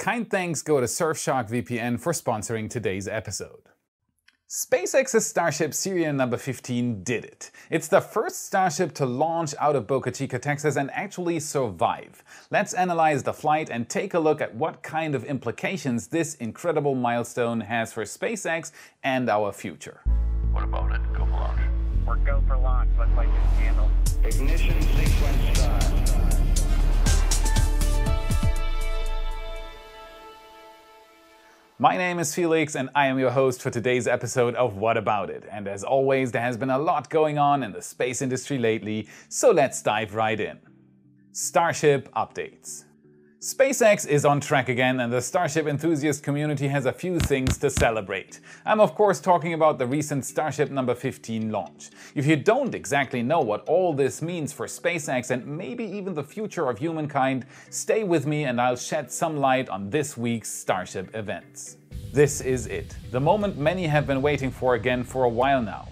Kind thanks go to Surfshark VPN for sponsoring today's episode. SpaceX's Starship serial number 15 did it. It's the first Starship to launch out of Boca Chica, Texas and actually survive. Let's analyze the flight and take a look at what kind of implications this incredible milestone has for SpaceX and our future. What about it? Go for launch. We're go for launch. Let's light this candle. Ignition sequence start. My name is Felix and I am your host for today's episode of What About It. And as always, there has been a lot going on in the space industry lately, so let's dive right in. Starship updates. SpaceX is on track again and the Starship enthusiast community has a few things to celebrate. I'm of course talking about the recent Starship number 15 launch. If you don't exactly know what all this means for SpaceX and maybe even the future of humankind, stay with me and I'll shed some light on this week's Starship events. This is it, the moment many have been waiting for again for a while now.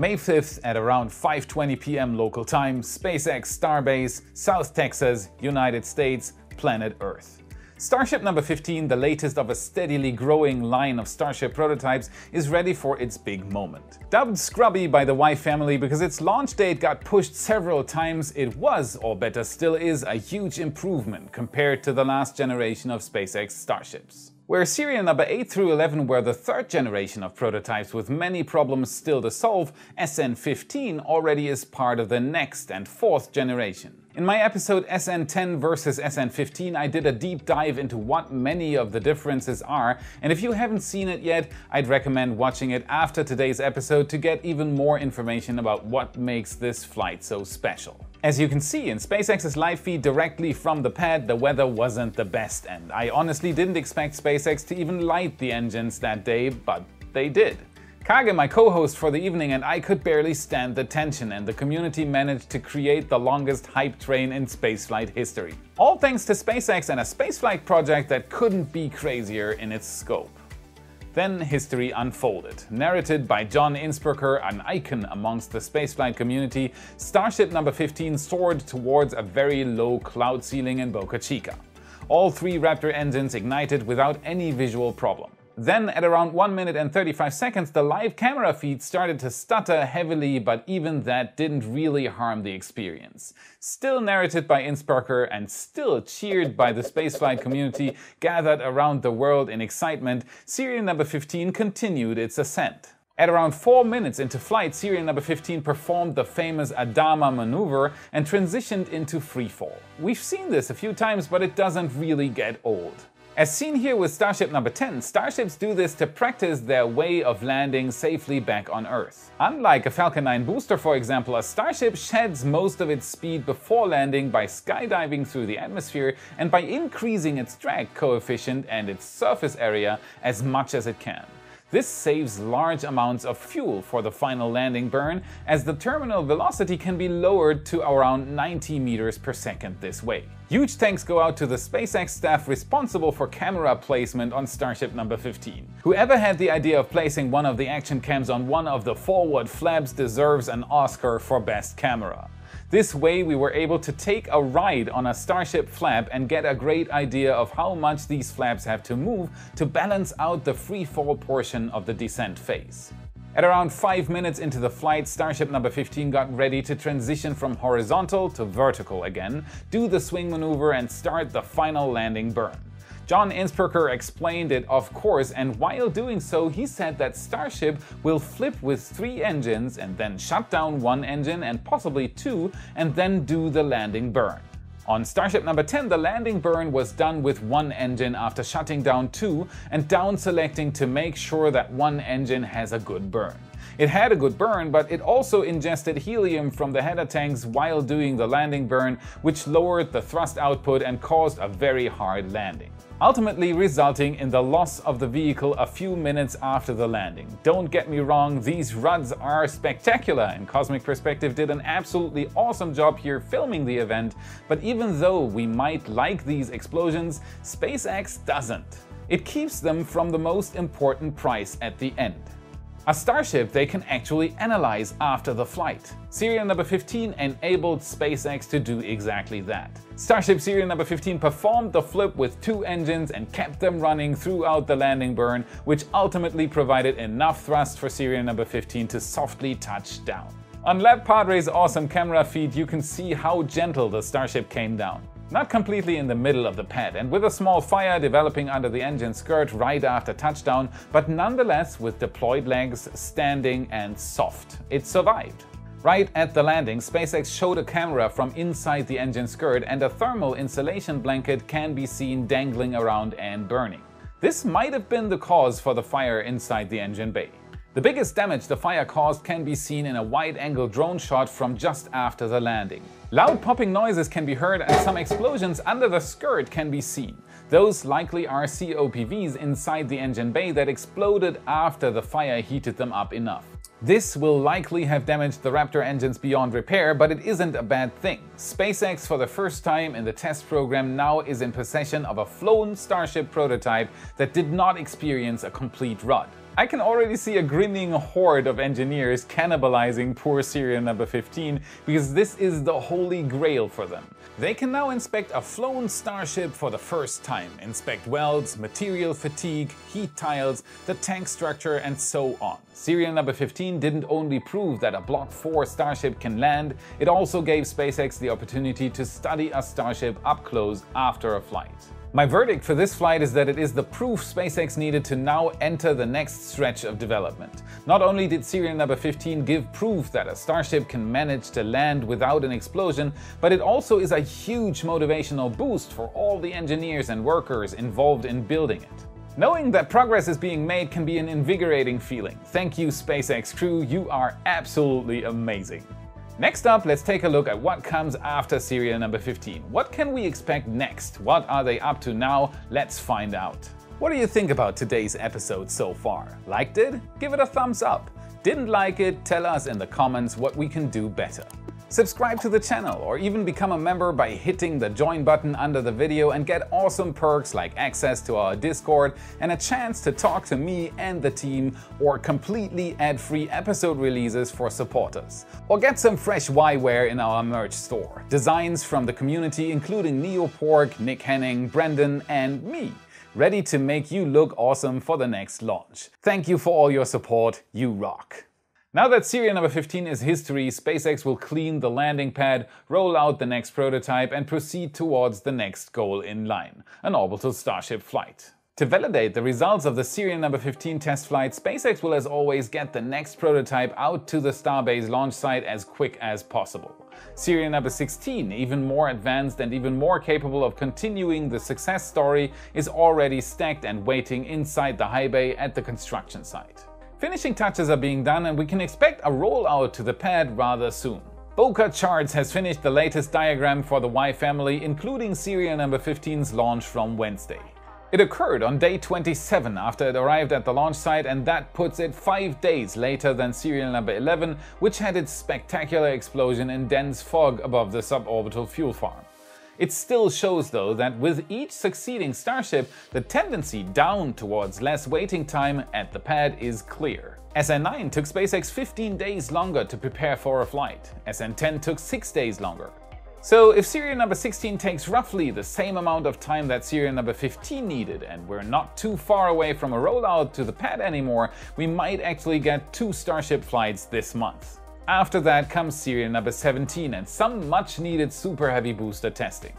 May 5th at around 5:20 p.m. local time, SpaceX Starbase, South Texas, United States, planet Earth. Starship number 15, the latest of a steadily growing line of Starship prototypes, is ready for its big moment. Dubbed Scrubby by the WAI family because its launch date got pushed several times, it was, or better still is, a huge improvement compared to the last generation of SpaceX Starships. Where serial number 8 through 11 were the third generation of prototypes with many problems still to solve, SN15 already is part of the next and fourth generation. In my episode SN10 versus SN15, I did a deep dive into what many of the differences are, and if you haven't seen it yet, I'd recommend watching it after today's episode to get even more information about what makes this flight so special. As you can see in SpaceX's live feed directly from the pad, the weather wasn't the best, and I honestly didn't expect SpaceX to even light the engines that day, but they did. Kage, my co-host for the evening, and I could barely stand the tension, and the community managed to create the longest hype train in spaceflight history. All thanks to SpaceX and a spaceflight project that couldn't be crazier in its scope. Then history unfolded. Narrated by John Insprucker, an icon amongst the spaceflight community, Starship number 15 soared towards a very low cloud ceiling in Boca Chica. All three Raptor engines ignited without any visual problem. Then, at around 1 minute and 35 seconds, the live camera feed started to stutter heavily, but even that didn't really harm the experience. Still narrated by Insprucker and still cheered by the spaceflight community gathered around the world in excitement, serial number 15 continued its ascent. At around 4 minutes into flight, serial number 15 performed the famous Adama maneuver and transitioned into freefall. We've seen this a few times, but it doesn't really get old. As seen here with Starship number 10, Starships do this to practice their way of landing safely back on Earth. Unlike a Falcon 9 booster for example, a Starship sheds most of its speed before landing by skydiving through the atmosphere and by increasing its drag coefficient and its surface area as much as it can. This saves large amounts of fuel for the final landing burn, as the terminal velocity can be lowered to around 90 meters per second this way. Huge thanks go out to the SpaceX staff responsible for camera placement on Starship number 15. Whoever had the idea of placing one of the action cams on one of the forward flaps deserves an Oscar for best camera. This way we were able to take a ride on a Starship flap and get a great idea of how much these flaps have to move to balance out the free fall portion of the descent phase. At around 5 minutes into the flight, Starship number 15 got ready to transition from horizontal to vertical again, do the swing maneuver and start the final landing burn. John Insprucker explained it, of course, and while doing so, he said that Starship will flip with three engines and then shut down one engine and possibly two, and then do the landing burn. On Starship number 10, the landing burn was done with one engine after shutting down two and down selecting to make sure that one engine has a good burn. It had a good burn, but it also ingested helium from the header tanks while doing the landing burn, which lowered the thrust output and caused a very hard landing ultimately resulting in the loss of the vehicle a few minutes after the landing. Don't get me wrong, these ruds are spectacular and Cosmic Perspective did an absolutely awesome job here filming the event, but even though we might like these explosions, SpaceX doesn't. It keeps them from the most important price at the end A Starship they can actually analyze after the flight. Serial number 15 enabled SpaceX to do exactly that. Starship serial number 15 performed the flip with two engines and kept them running throughout the landing burn, which ultimately provided enough thrust for serial number 15 to softly touch down. On LabPadre's awesome camera feed, you can see how gentle the Starship came down. Not completely in the middle of the pad and with a small fire developing under the engine skirt right after touchdown, but nonetheless with deployed legs, standing and soft. It survived. Right at the landing, SpaceX showed a camera from inside the engine skirt and a thermal insulation blanket can be seen dangling around and burning. This might have been the cause for the fire inside the engine bay. The biggest damage the fire caused can be seen in a wide-angle drone shot from just after the landing. Loud popping noises can be heard and some explosions under the skirt can be seen. Those likely are COPVs inside the engine bay that exploded after the fire heated them up enough. This will likely have damaged the Raptor engines beyond repair, but it isn't a bad thing. SpaceX, for the first time in the test program, now is in possession of a flown Starship prototype that did not experience a complete RUD. I can already see a grinning horde of engineers cannibalizing poor serial number 15 because this is the holy grail for them. They can now inspect a flown Starship for the first time, inspect welds, material fatigue, heat tiles, the tank structure and so on. Serial number 15 didn't only prove that a Block 4 Starship can land, it also gave SpaceX the opportunity to study a Starship up close after a flight. My verdict for this flight is that it is the proof SpaceX needed to now enter the next stretch of development. Not only did serial number 15 give proof that a Starship can manage to land without an explosion, but it also is a huge motivational boost for all the engineers and workers involved in building it. Knowing that progress is being made can be an invigorating feeling. Thank you SpaceX crew, you are absolutely amazing. Next up, let's take a look at what comes after serial number 15. What can we expect next? What are they up to now? Let's find out. What do you think about today's episode so far? Liked it? Give it a thumbs up. Didn't like it? Tell us in the comments what we can do better. Subscribe to the channel or even become a member by hitting the join button under the video and get awesome perks like access to our Discord and a chance to talk to me and the team or completely ad-free episode releases for supporters. Or get some fresh WAI-wear in our merch store. Designs from the community including Neopork, Nick Henning, Brendan and me ready to make you look awesome for the next launch. Thank you for all your support, you rock! Now that serial number 15 is history, SpaceX will clean the landing pad, roll out the next prototype and proceed towards the next goal in line, an orbital Starship flight. To validate the results of the serial number 15 test flight, SpaceX will as always get the next prototype out to the Starbase launch site as quick as possible. Serial number 16, even more advanced and even more capable of continuing the success story, is already stacked and waiting inside the high bay at the construction site. Finishing touches are being done and we can expect a rollout to the pad rather soon. Boca Charts has finished the latest diagram for the WAI family, including serial number 15's launch from Wednesday. It occurred on day 27 after it arrived at the launch site and that puts it 5 days later than serial number 11, which had its spectacular explosion in dense fog above the suborbital fuel farm. It still shows though that with each succeeding Starship, the tendency down towards less waiting time at the pad is clear. SN9 took SpaceX 15 days longer to prepare for a flight, SN10 took 6 days longer. So if serial number 16 takes roughly the same amount of time that serial number 15 needed and we're not too far away from a rollout to the pad anymore, we might actually get two Starship flights this month. After that comes serial number 17 and some much needed super heavy booster testing.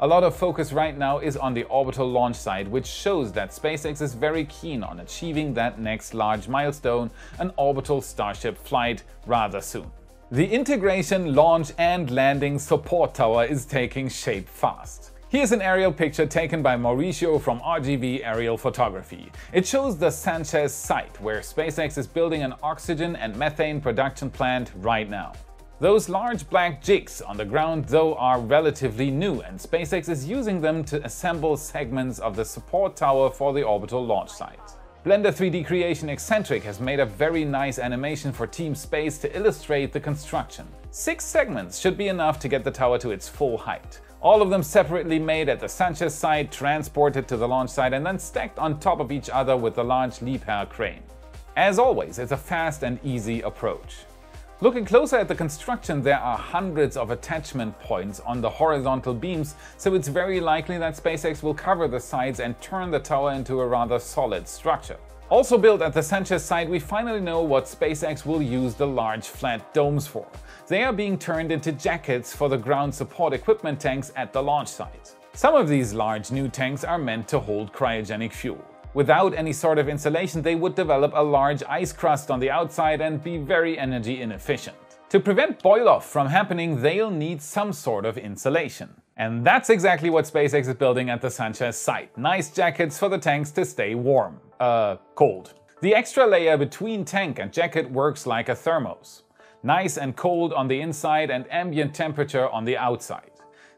A lot of focus right now is on the orbital launch site, which shows that SpaceX is very keen on achieving that next large milestone, an orbital Starship flight, rather soon. The integration, launch and landing support tower is taking shape fast. Here's an aerial picture taken by Mauricio from RGV Aerial Photography. It shows the Sanchez site, where SpaceX is building an oxygen and methane production plant right now. Those large black jigs on the ground though are relatively new and SpaceX is using them to assemble segments of the support tower for the orbital launch site. Blender 3D Creation Eccentric has made a very nice animation for Team Space to illustrate the construction. Six segments should be enough to get the tower to its full height. All of them separately made at the Sanchez site, transported to the launch site and then stacked on top of each other with the large Liebherr crane. As always, it's a fast and easy approach. Looking closer at the construction, there are hundreds of attachment points on the horizontal beams, so it's very likely that SpaceX will cover the sides and turn the tower into a rather solid structure. Also built at the Sanchez site, we finally know what SpaceX will use the large flat domes for. They are being turned into jackets for the ground support equipment tanks at the launch site. Some of these large new tanks are meant to hold cryogenic fuel. Without any sort of insulation, they would develop a large ice crust on the outside and be very energy inefficient. To prevent boil-off from happening, they'll need some sort of insulation. And that's exactly what SpaceX is building at the Sanchez site. Nice jackets for the tanks to stay warm. Uh, cold. The extra layer between tank and jacket works like a thermos. Nice and cold on the inside and ambient temperature on the outside.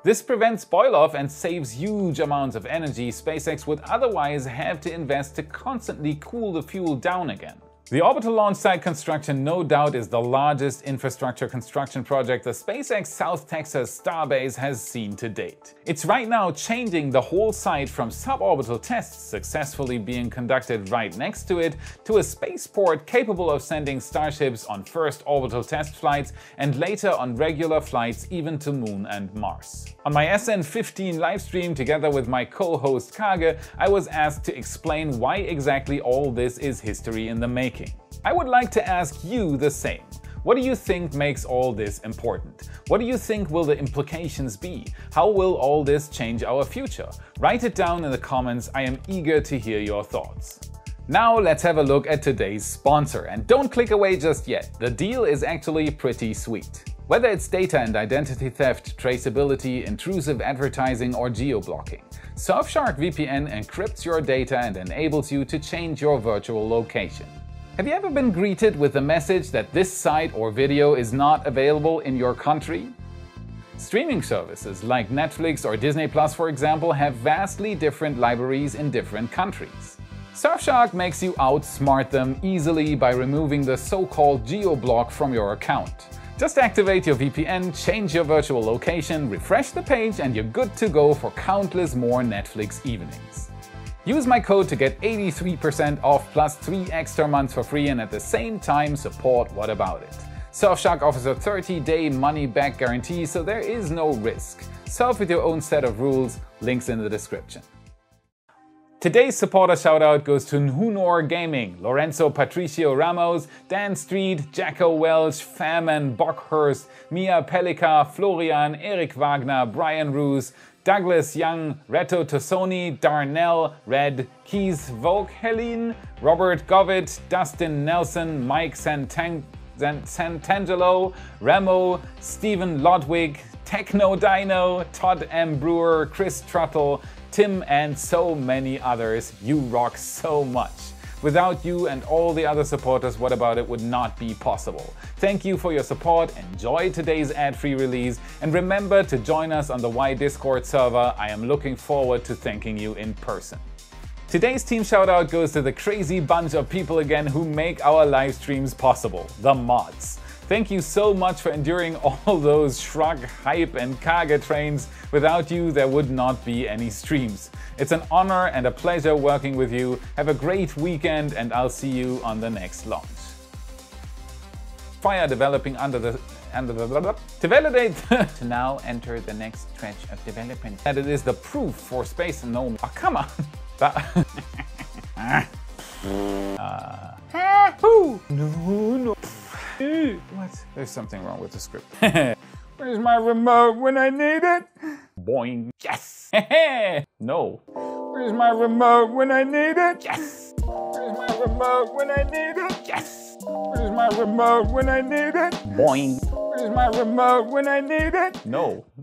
This prevents boil-off and saves huge amounts of energy SpaceX would otherwise have to invest to constantly cool the fuel down again. The orbital launch site construction no doubt is the largest infrastructure construction project the SpaceX South Texas Starbase has seen to date. It's right now changing the whole site from suborbital tests successfully being conducted right next to it to a spaceport capable of sending Starships on first orbital test flights and later on regular flights even to Moon and Mars. On my SN15 livestream together with my co-host Kage, I was asked to explain why exactly all this is history in the making. I would like to ask you the same. What do you think makes all this important? What do you think will the implications be? How will all this change our future? Write it down in the comments, I am eager to hear your thoughts. Now let's have a look at today's sponsor and don't click away just yet, the deal is actually pretty sweet. Whether it's data and identity theft, traceability, intrusive advertising or geo-blocking, Surfshark VPN encrypts your data and enables you to change your virtual location. Have you ever been greeted with the message that this site or video is not available in your country? Streaming services like Netflix or Disney Plus, for example, have vastly different libraries in different countries. Surfshark makes you outsmart them easily by removing the so-called geo-block from your account. Just activate your VPN, change your virtual location, refresh the page, and you're good to go for countless more Netflix evenings. Use my code to get 83% off plus 3 extra months for free and at the same time support What About It. Surfshark offers a 30-day money-back guarantee, so there is no risk. Surf with your own set of rules, links in the description. Today's supporter shoutout goes to Nhunor Gaming, Lorenzo Patricio Ramos, Dan Street, Jacko Welch, Faman Bockhurst, Mia Pelika, Florian, Eric Wagner, Brian Roos, Douglas Young, Reto Tosoni, Darnell, Red, Keys Helene, Robert Govett, Dustin Nelson, Mike Santang Santangelo, Remo, Stephen Lodwig, Techno Dino, Todd M. Brewer, Chris Truttle, Tim, and so many others. You rock so much. Without you and all the other supporters, What About It would not be possible. Thank you for your support, enjoy today's ad-free release, and remember to join us on the WAI Discord server. I am looking forward to thanking you in person. Today's team shoutout goes to the crazy bunch of people again who make our live streams possible, the mods. Thank you so much for enduring all those shrug, hype and Kage trains. Without you, there would not be any streams. It's an honor and a pleasure working with you. Have a great weekend and I'll see you on the next launch. Fire developing under the under the blah, blah, to validate to now enter the next stretch of development. That it is the proof for space and no oh, come on. uh, no, no. What? There's something wrong with the script. Where's my remote when I need it? Boing. Yes. no. Where's my remote when I need it? Yes. Where's my remote when I need it? Yes. Where's my remote when I need it? Boing. Where's my remote when I need it? No.